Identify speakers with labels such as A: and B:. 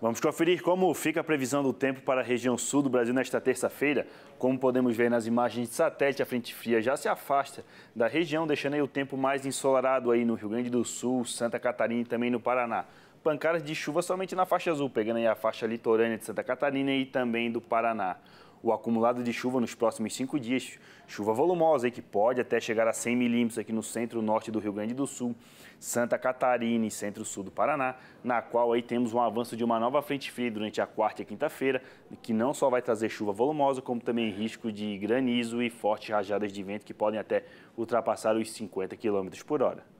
A: Vamos conferir como fica a previsão do tempo para a região sul do Brasil nesta terça-feira. Como podemos ver nas imagens de satélite, a frente fria já se afasta da região, deixando aí o tempo mais ensolarado aí no Rio Grande do Sul, Santa Catarina e também no Paraná. Pancadas de chuva somente na faixa azul, pegando aí a faixa litorânea de Santa Catarina e também do Paraná o acumulado de chuva nos próximos cinco dias. Chuva volumosa que pode até chegar a 100 milímetros aqui no centro-norte do Rio Grande do Sul, Santa Catarina e centro-sul do Paraná, na qual aí temos um avanço de uma nova frente fria durante a quarta e quinta-feira, que não só vai trazer chuva volumosa, como também risco de granizo e fortes rajadas de vento que podem até ultrapassar os 50 km por hora.